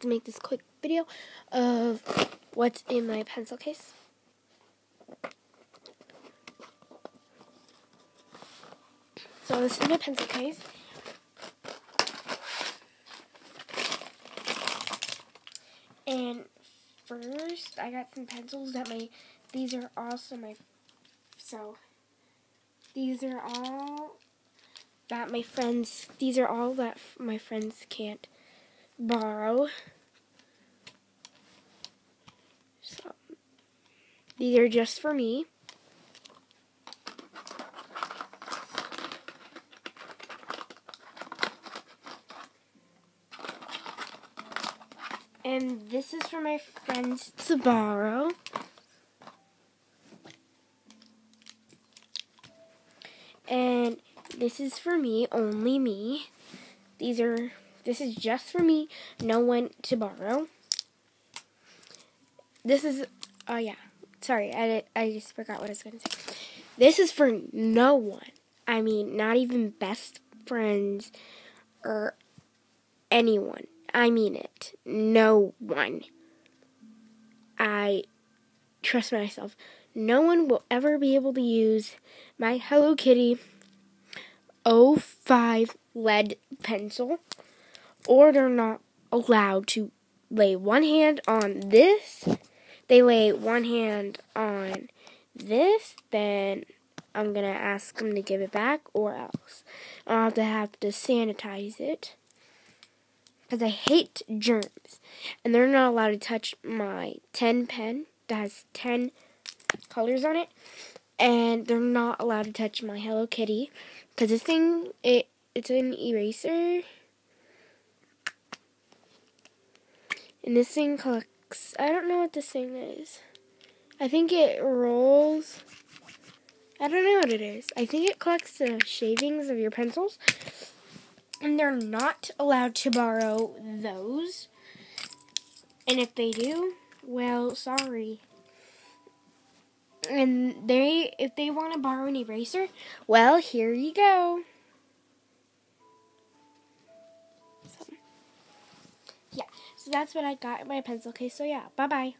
to make this quick video of what's in my pencil case. So this is my pencil case. And first, I got some pencils that my, these are also my, so, these are all that my friends, these are all that my friends can't borrow. So, these are just for me. And this is for my friends to borrow. And this is for me, only me. These are this is just for me, no one to borrow. This is, oh yeah, sorry, I, I just forgot what I was going to say. This is for no one. I mean, not even best friends or anyone. I mean it. No one. I trust myself. No one will ever be able to use my Hello Kitty 05 lead pencil or they're not allowed to lay one hand on this. They lay one hand on this, then I'm gonna ask them to give it back, or else I'll have to have to sanitize it because I hate germs, and they're not allowed to touch my 10 pen that has 10 colors on it, and they're not allowed to touch my Hello Kitty because this thing it it's an eraser And this thing collects, I don't know what this thing is. I think it rolls. I don't know what it is. I think it collects the shavings of your pencils. And they're not allowed to borrow those. And if they do, well, sorry. And they, if they want to borrow an eraser, well, here you go. Yeah, so that's what I got in my pencil case. So yeah, bye bye.